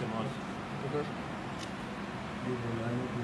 hacemos? Y